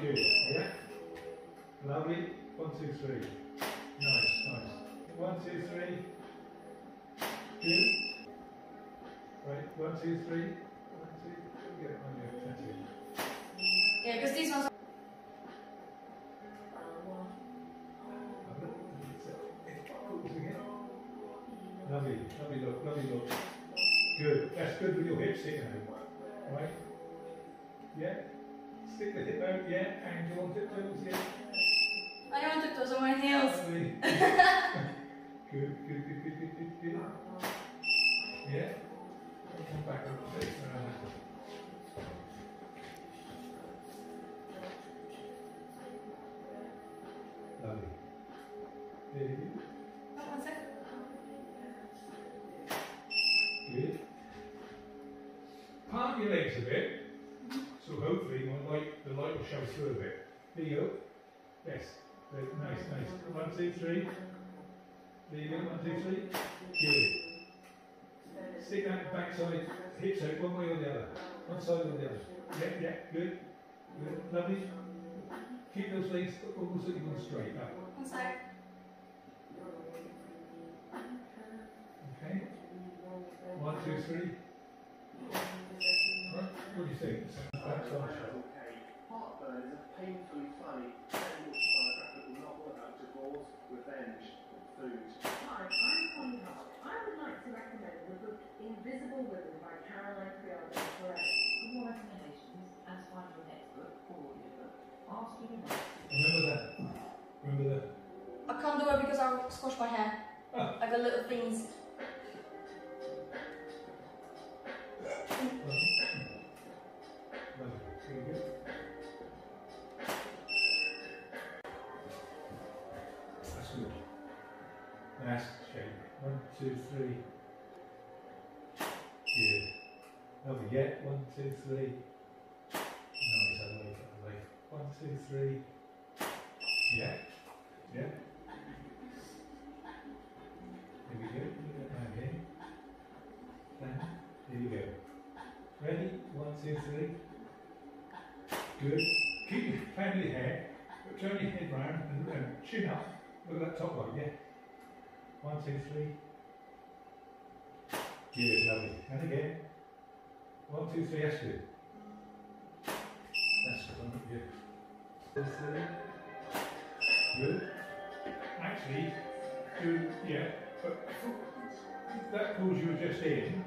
Good. Yeah. Lovely. One, two, three. Nice, nice. One, two, three. Good. Right. One, two, three. One, two. Good. One, two. Yeah, because these ones. Lovely, lovely look, lovely look. Good, that's good with your hips hitting out. Right? Yeah? Stick the hip out, yeah, and you on tiptoes, yeah. I don't want to toes on my heels. Good, good, good, good, good, good, good. Yeah? Come back up a bit. Uh, lovely. There you go. Oh, one sec. Good. Part your legs a bit, so hopefully my light, the light will show through a bit. There you go. Yes. Very nice, nice. One, two, three. There you go. One, two, three. Good. Stick that backside, hips out one way or the other. One side or the other. Yeah, yeah, good. Good. Lovely. Keep those legs almost looking on straight up. One sec. Okay. One, two, three. Right. What do you think? Sounds backside. Heartburn is a painfully funny, autobiographical novel about divorce, revenge, and food. Hi, I'm Connie Hart. I would like to recommend the book Invisible Women by Caroline Criado Perez. For more recommendations and to find your next book or audiobook, ask University. Remember that. Remember that. I can't do it because I'll squash my hair. Ah. I got little things. Good. Nice shape. One, two, three. Good. Lovely. Yeah. One, two, three. Nice. Like it. I like. One, two, three. Yeah. Yeah. There we go. Down here. Down. There you go. Ready? One, two, three. Good. Keep your family hair, turn your head round and, and chin up. Look at that top one, yeah. One, two, three. Good, lovely. And again. One, two, three, that's good. That's good, good. Good. Actually, good, yeah, but that pose you were just in,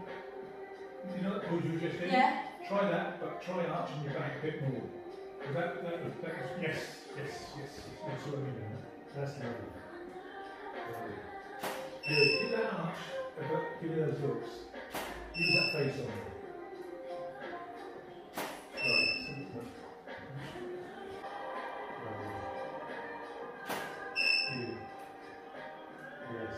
you know that pose you were just in? Yeah. Try that, but try arching your back a bit more. That, that, was, that was, yes, yes, yes, yes, that's what I mean. That's lovely. Lovely. Good. Keep that arch, give me those looks. Use that face on. Yes.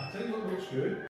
I tell you what looks good.